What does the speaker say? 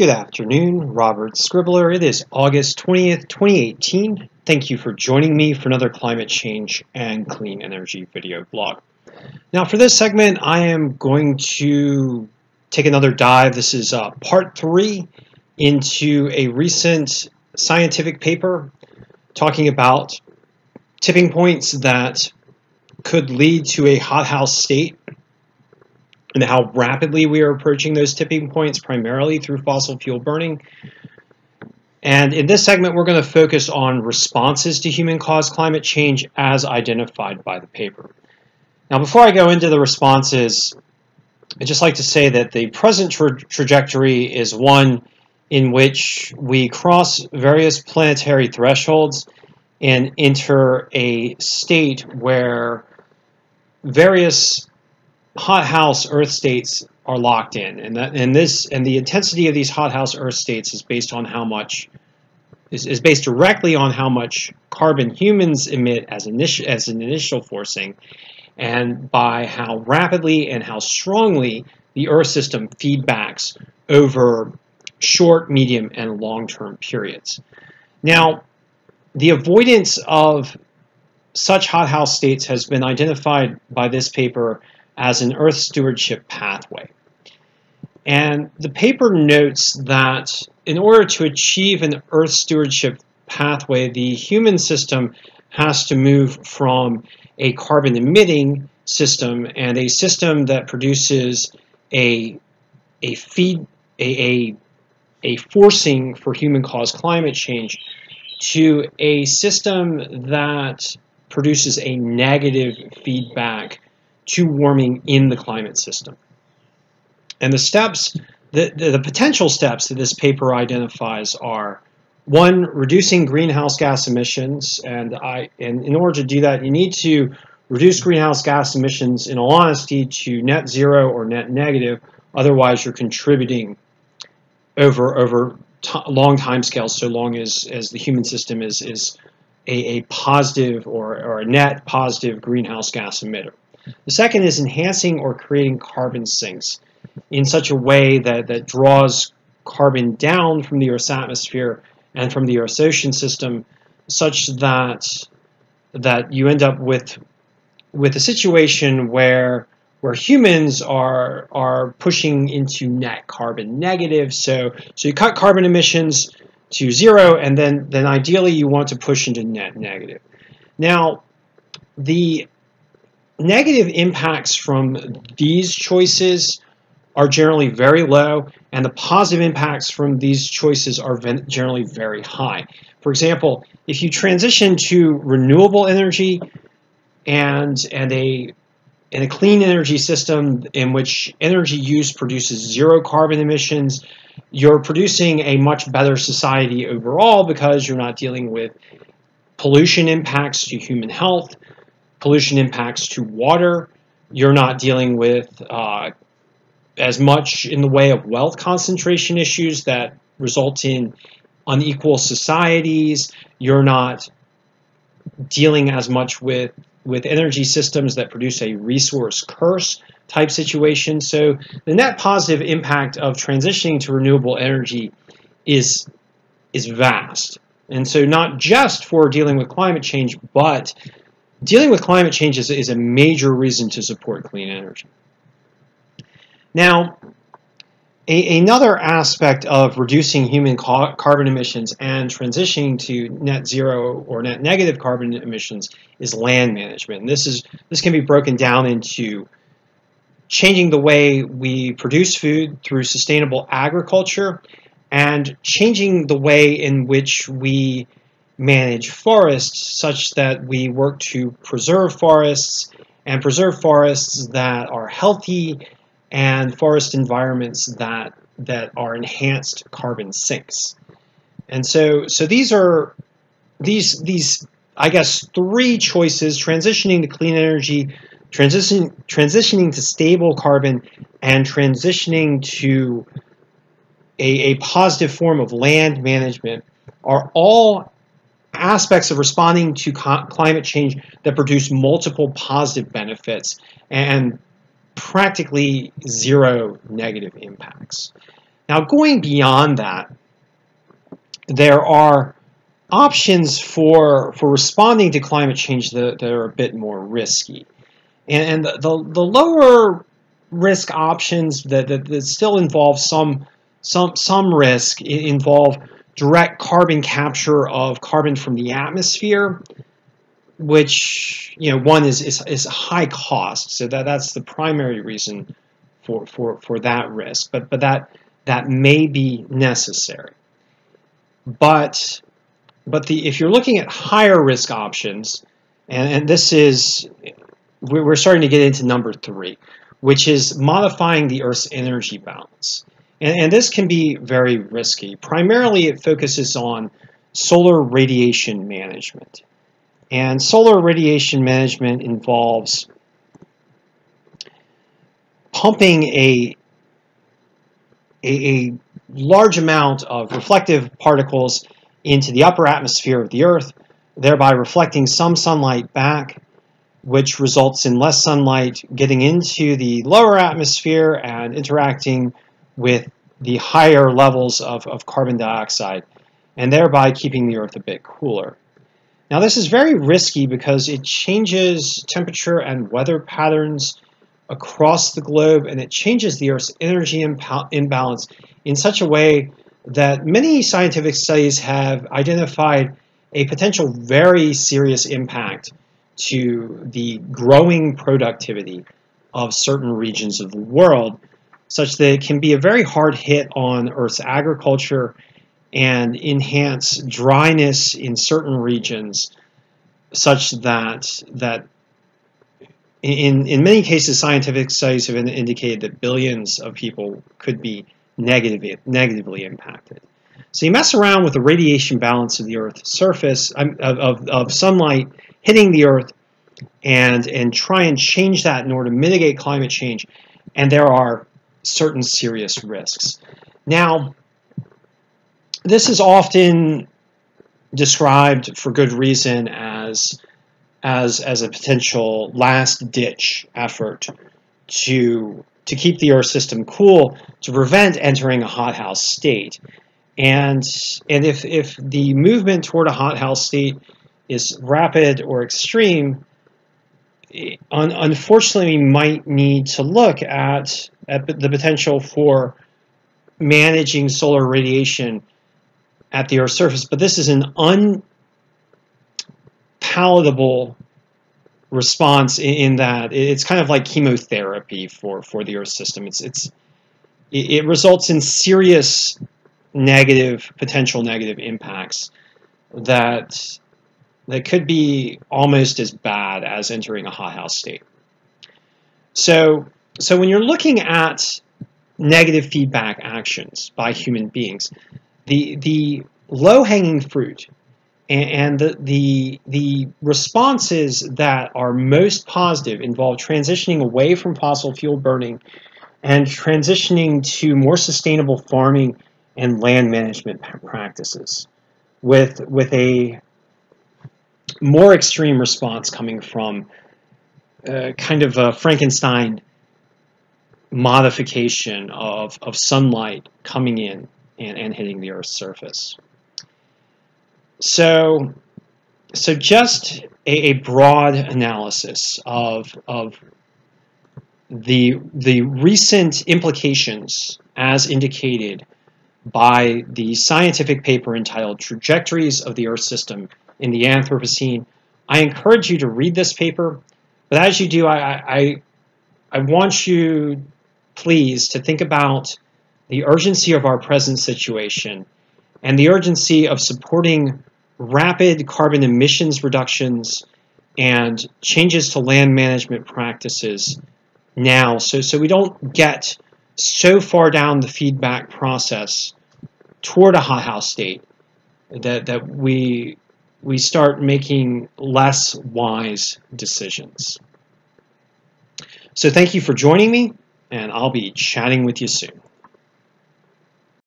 Good afternoon, Robert Scribbler. It is August 20th, 2018. Thank you for joining me for another climate change and clean energy video blog. Now for this segment, I am going to take another dive. This is uh, part three into a recent scientific paper talking about tipping points that could lead to a hothouse state and how rapidly we are approaching those tipping points, primarily through fossil fuel burning. And in this segment, we're going to focus on responses to human-caused climate change as identified by the paper. Now, before I go into the responses, I'd just like to say that the present tra trajectory is one in which we cross various planetary thresholds and enter a state where various hothouse Earth states are locked in, and that and this and the intensity of these hothouse Earth states is based on how much is, is based directly on how much carbon humans emit as as an initial forcing, and by how rapidly and how strongly the Earth system feedbacks over short, medium, and long-term periods. Now, the avoidance of such hothouse states has been identified by this paper as an Earth stewardship pathway. And the paper notes that in order to achieve an Earth stewardship pathway, the human system has to move from a carbon emitting system and a system that produces a, a feed, a, a, a forcing for human caused climate change to a system that produces a negative feedback to warming in the climate system. And the steps, the, the, the, potential steps that this paper identifies are one, reducing greenhouse gas emissions. And, I, and in order to do that, you need to reduce greenhouse gas emissions, in all honesty, to net zero or net negative. Otherwise, you're contributing over, over long time scales, so long as, as the human system is, is a, a positive or, or a net positive greenhouse gas emitter. The second is enhancing or creating carbon sinks in such a way that, that draws carbon down from the Earth's atmosphere and from the Earth's ocean system such that that you end up with with a situation where where humans are are pushing into net carbon negative. So so you cut carbon emissions to zero and then then ideally you want to push into net negative. Now the negative impacts from these choices are generally very low, and the positive impacts from these choices are generally very high. For example, if you transition to renewable energy and, and, a, and a clean energy system in which energy use produces zero carbon emissions, you're producing a much better society overall because you're not dealing with pollution impacts to human health, pollution impacts to water. You're not dealing with uh, as much in the way of wealth concentration issues that result in unequal societies. You're not dealing as much with with energy systems that produce a resource curse type situation. So the net positive impact of transitioning to renewable energy is is vast. And so not just for dealing with climate change, but dealing with climate change is, is a major reason to support clean energy. Now, a, another aspect of reducing human ca carbon emissions and transitioning to net zero or net negative carbon emissions is land management. And this is this can be broken down into changing the way we produce food through sustainable agriculture and changing the way in which we manage forests such that we work to preserve forests and preserve forests that are healthy and forest environments that that are enhanced carbon sinks. And so so these are these these I guess three choices transitioning to clean energy, transition transitioning to stable carbon and transitioning to a, a positive form of land management are all aspects of responding to climate change that produce multiple positive benefits and practically zero negative impacts. Now, going beyond that, there are options for for responding to climate change that, that are a bit more risky. And, and the, the, lower risk options that, that, that, still involve some some some risk involve direct carbon capture of carbon from the atmosphere, which you know one is is, is high cost. So that, that's the primary reason for, for, for that risk. But but that that may be necessary. But but the if you're looking at higher risk options, and, and this is we're starting to get into number three, which is modifying the Earth's energy balance. And, and this can be very risky. Primarily, it focuses on solar radiation management. And solar radiation management involves pumping a, a, a large amount of reflective particles into the upper atmosphere of the Earth, thereby reflecting some sunlight back, which results in less sunlight getting into the lower atmosphere and interacting with the higher levels of, of carbon dioxide, and thereby keeping the Earth a bit cooler. Now, this is very risky because it changes temperature and weather patterns across the globe, and it changes the Earth's energy imbalance in such a way that many scientific studies have identified a potential very serious impact to the growing productivity of certain regions of the world, such that it can be a very hard hit on Earth's agriculture and enhance dryness in certain regions, such that that in, in many cases, scientific studies have indicated that billions of people could be negatively, negatively impacted. So you mess around with the radiation balance of the Earth's surface, um, of, of, of sunlight hitting the Earth, and, and try and change that in order to mitigate climate change, and there are certain serious risks. Now, this is often described for good reason as as as a potential last ditch effort to to keep the Earth system cool to prevent entering a hothouse state. And and if if the movement toward a hothouse state is rapid or extreme, un unfortunately, we might need to look at, at the potential for managing solar radiation at the Earth's surface. But this is an unpalatable response in, that it's kind of like chemotherapy for, for the Earth system. It's, it's, it results in serious negative, potential negative impacts that that could be almost as bad as entering a hot house state. So, so when you're looking at negative feedback actions by human beings, the the low-hanging fruit and, the, the, the responses that are most positive involve transitioning away from fossil fuel burning and transitioning to more sustainable farming and land management practices with, with a more extreme response coming from uh, kind of a Frankenstein modification of, of sunlight coming in and, and hitting the Earth's surface. So, so just a, a broad analysis of, of the, the recent implications as indicated by the scientific paper entitled Trajectories of the Earth System in the Anthropocene. I encourage you to read this paper, but as you do, I, I, I want you, please, to think about the urgency of our present situation and the urgency of supporting rapid carbon emissions reductions and changes to land management practices now so, so we don't get so far down the feedback process toward a hothouse state that, that we, we start making less wise decisions. So thank you for joining me, and I'll be chatting with you soon.